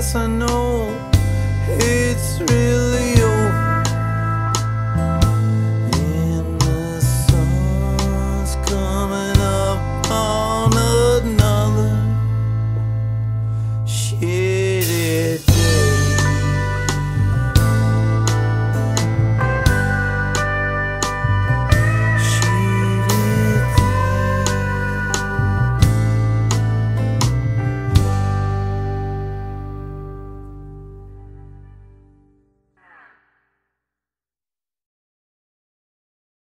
Yes, I know.